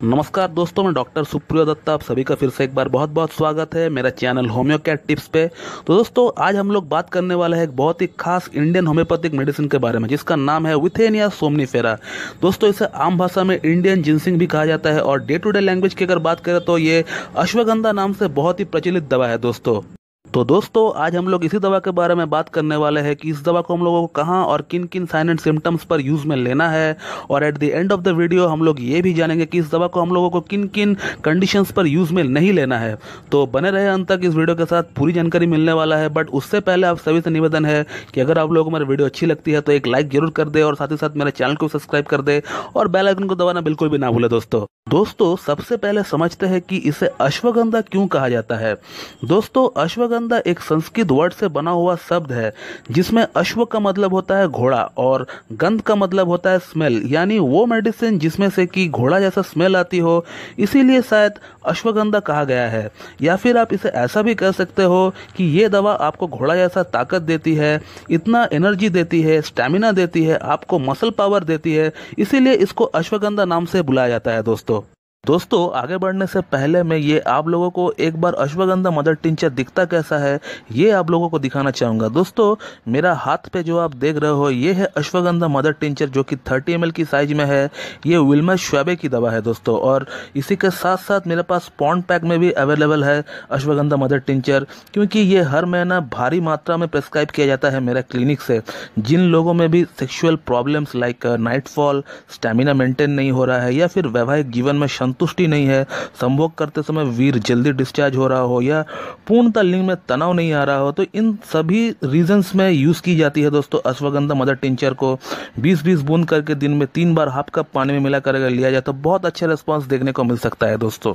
नमस्कार दोस्तों, मैं डॉक्टर सुप्रियो दत्ता, आप सभी का फिर से एक बार बहुत बहुत स्वागत है मेरा चैनल होम्योकैट टिप्स पे। तो दोस्तों, आज हम लोग बात करने वाले हैं एक बहुत ही खास इंडियन होम्योपैथिक मेडिसिन के बारे में, जिसका नाम है विथेनिया सोमनीफेरा। दोस्तों, इसे आम भाषा में इंडियन जिनसिंग भी कहा जाता है, और डे टू डे लैंग्वेज की अगर बात करें तो ये अश्वगंधा नाम से बहुत ही प्रचलित दवा है दोस्तों। तो दोस्तों, आज हम लोग इसी दवा के बारे में बात करने वाले हैं कि इस दवा को हम लोगों को कहाँ और किन किन साइन एंड सिम्टम्स पर यूज़ में लेना है। और at the end of the video हम लोग ये भी जानेंगे कि इस दवा को हम लोगों को किन किन कंडीशंस पर यूज़ में नहीं लेना है। तो बने रहे अंत तक इस वीडियो के साथ, पूरी जानकारी मिलने वाला है। बट उससे पहले आप सभी से निवेदन है कि अगर आप लोगों को मेरी वीडियो अच्छी लगती है तो एक लाइक ज़रूर कर दे और साथ ही साथ मेरे चैनल को सब्सक्राइब कर दे और बेलाइकन को दबाना बिल्कुल भी ना भूले दोस्तों। दोस्तों, सबसे पहले समझते हैं कि इसे अश्वगंधा क्यों कहा जाता है? दोस्तों, अश्वगंधा एक संस्कृत वर्ड से बना हुआ शब्द है, जिसमें अश्व का मतलब होता है घोड़ा और गंध का मतलब होता है स्मेल यानी वो मेडिसिन जिसमें से कि घोड़ा जैसा स्मेल आती हो। इसीलिए शायद अश्वगंधा कहा गया है। या फिर आप इसे ऐसा भी कह सकते हो कि ये दवा आपको घोड़ा जैसा ताकत देती है, इतना एनर्जी देती है स्टेमिना देती है, आपको मसल पावर देती है। इसीलिए इसको अश्वगंधा नाम से बुलाया जाता है, दोस्तों। दोस्तों, आगे बढ़ने से पहले मैं ये आप लोगों को एक बार अश्वगंधा मदर टिंचर दिखता कैसा है, ये आप लोगों को दिखाना चाहूँगा। दोस्तों, मेरा हाथ पे जो आप देख रहे हो, ये है अश्वगंधा मदर टिंचर जो कि 30 एम की साइज़ में है। ये विल्मर श्वेबे की दवा है दोस्तों और इसी के साथ साथ मेरे पास पॉन्ड पैक में भी अवेलेबल है अश्वगंधा मदर टिंचर क्योंकि ये हर महीना भारी मात्रा में प्रेस्क्राइब किया जाता है मेरा क्लिनिक से। जिन लोगों में भी sexual problems like nightfall stamina maintain नहीं हो रहा है या फिर वैवाहिक जीवन में संतुष्टि नहीं है। संभोग करते समय वीर जल्दी डिस्चार्ज हो रहा हो या पूर्णतः लिंग में तनाव नहीं आ रहा हो तो इन सभी रीजंस में यूज़ की जाती है दोस्तों अश्वगंधा मदर टिंचर को। 20-20 बूंद करके दिन में तीन बार हाफ़ कप पानी में मिला कर लिया जाए तो बहुत अच्छा रिस्पॉन्स देखने को मिल सकता है दोस्तों।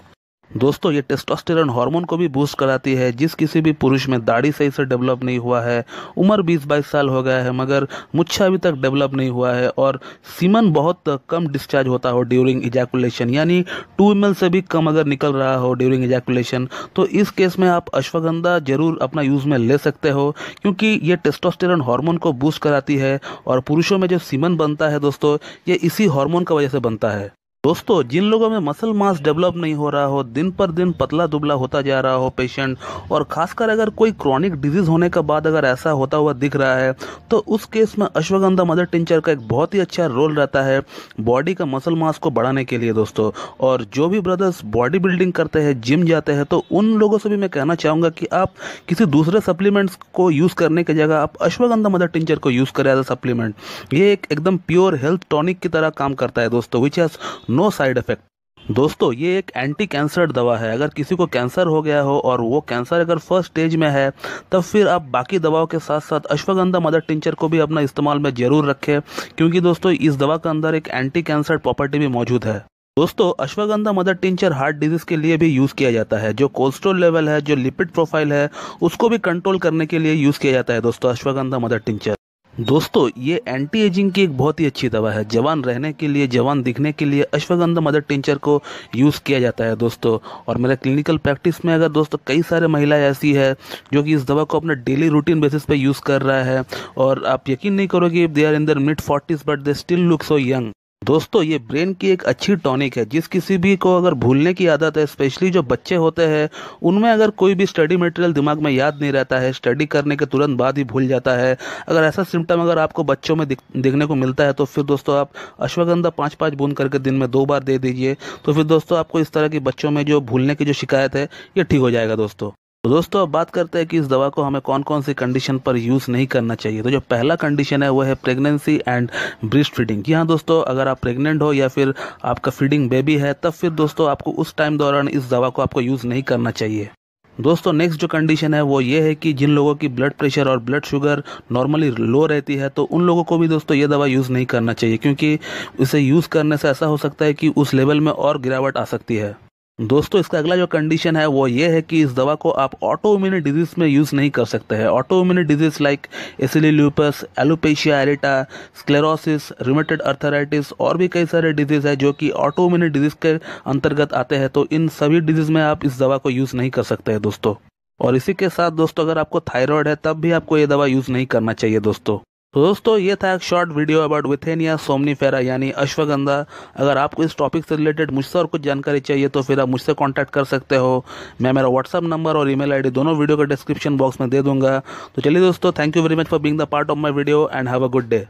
दोस्तों, ये टेस्टोस्टेरोन हार्मोन को भी बूस्ट कराती है। जिस किसी भी पुरुष में दाढ़ी सही से डेवलप नहीं हुआ है, उम्र 20-22 साल हो गया है, मगर मुच्छा अभी तक डेवलप नहीं हुआ है और सीमन बहुत कम डिस्चार्ज होता हो ड्यूरिंग इजैकुलेशन यानी टू एम से भी कम अगर निकल रहा हो ड्यूरिंग इजैकुलेशन तो इस केस में आप अश्वगंधा ज़रूर अपना यूज़ में ले सकते हो, क्योंकि ये टेस्टोस्टेरोन हार्मोन को बूस्ट कराती है और पुरुषों में जो सीमन बनता है दोस्तों, ये इसी हार्मोन का वजह से बनता है। दोस्तों, जिन लोगों में मसल मास डेवलप नहीं हो रहा हो, दिन पर दिन पतला दुबला होता जा रहा हो पेशेंट और खासकर अगर कोई क्रॉनिक डिज़ीज़ होने के बाद अगर ऐसा होता हुआ दिख रहा है तो उस केस में अश्वगंधा मदर टिंचर का एक बहुत ही अच्छा रोल रहता है बॉडी का मसल मास को बढ़ाने के लिए दोस्तों। और जो भी ब्रदर्स बॉडी बिल्डिंग करते हैं जिम जाते हैं तो उन लोगों से भी मैं कहना चाहूँगा कि आप किसी दूसरे सप्लीमेंट्स को यूज़ करने की जगह आप अश्वगंधा मदर टिंचर को यूज़ करें एज अ सप्लीमेंट ये एक एकदम प्योर हेल्थ टॉनिक की तरह काम करता है दोस्तों which has no side effect दोस्तों, ये एक एंटी कैंसर दवा है। अगर किसी को कैंसर हो गया हो और वो कैंसर अगर फ़र्स्ट स्टेज में है, तब फिर आप बाकी दवाओं के साथ साथ अश्वगंधा मदर टिंचर को भी अपना इस्तेमाल में ज़रूर रखें, क्योंकि दोस्तों, इस दवा के अंदर एक एंटी कैंसर प्रॉपर्टी भी मौजूद है। दोस्तों, ashwagandha mother tincture heart disease के लिए भी यूज़ किया जाता है। जो कोलेस्ट्रॉल लेवल है, जो लिपिड प्रोफ़ाइल है, उसको भी कंट्रोल करने के लिए यूज़ किया जाता है दोस्तों, अश्वगंधा मदर टिंचर दोस्तों, ये एंटी एजिंग की एक बहुत ही अच्छी दवा है। जवान रहने के लिए, जवान दिखने के लिए अश्वगंधा मदर टिंचर को यूज़ किया जाता है दोस्तों। और मेरा क्लिनिकल प्रैक्टिस में अगर दोस्तों कई सारे महिलाएँ ऐसी है जो कि इस दवा को अपने डेली रूटीन बेसिस पे यूज़ कर रहा है, और आप यकीन नहीं करोगे they are in their mid forties but they still look so young दोस्तों, ये ब्रेन की एक अच्छी टॉनिक है, जिस किसी भी को अगर भूलने की आदत है, स्पेशली जो बच्चे होते हैं, उनमें अगर कोई भी स्टडी मटेरियल दिमाग में याद नहीं रहता है, स्टडी करने के तुरंत बाद ही भूल जाता है, अगर ऐसा सिम्टम अगर आपको बच्चों में देखने को मिलता है तो फिर दोस्तों आप अश्वगंधा पाँच पाँच बूंद करके दिन में दो बार दे दीजिए तो फिर दोस्तों आपको इस तरह की बच्चों में जो भूलने की जो शिकायत है, ये ठीक हो जाएगा दोस्तों। दोस्तों, अब बात करते हैं कि इस दवा को हमें कौन कौन सी कंडीशन पर यूज़ नहीं करना चाहिए। तो जो पहला कंडीशन है, वो है प्रेगनेंसी एंड ब्रिस्ट फीडिंग जी हाँ दोस्तों, अगर आप प्रेग्नेंट हो या फिर आपका फीडिंग बेबी है, तब फिर दोस्तों आपको उस टाइम दौरान इस दवा को आपको यूज़ नहीं करना चाहिए। दोस्तों नेक्स्ट जो कंडीशन है, वो ये है कि जिन लोगों की ब्लड प्रेशर और ब्लड शुगर नॉर्मली लो रहती है तो उन लोगों को भी दोस्तों ये दवा यूज़ नहीं करना चाहिए, क्योंकि इसे यूज़ करने से ऐसा हो सकता है कि उस लेवल में और गिरावट आ सकती है। दोस्तों, इसका अगला जो कंडीशन है, वो ये है कि इस दवा को आप ऑटो इम्यूनिट डिज़ीज़ में यूज़ नहीं कर सकते हैं। Auto immune disease like SLE lupus alopecia areata sclerosis rheumatoid arthritis और भी कई सारे डिज़ीज़ है जो कि ऑटो इम्यूनिट डिज़ीज़ के अंतर्गत आते हैं। तो इन सभी डिज़ीज़ में आप इस दवा को यूज़ नहीं कर सकते हैं दोस्तों। और इसी के साथ दोस्तों, अगर आपको थायराइड है, तब भी आपको ये दवा यूज़ नहीं करना चाहिए दोस्तों। तो दोस्तों, ये था एक short video about withania somnifera यानी अश्वगंधा। अगर आपको इस टॉपिक से रिलेटेड मुझसे और कुछ जानकारी चाहिए तो फिर आप मुझसे कांटेक्ट कर सकते हो। मैं मेरा व्हाट्सअप नंबर और ईमेल आईडी दोनों वीडियो का डिस्क्रिप्शन बॉक्स में दे दूँगा। तो चलिए दोस्तों thank you very much for being the part of my video and have a good day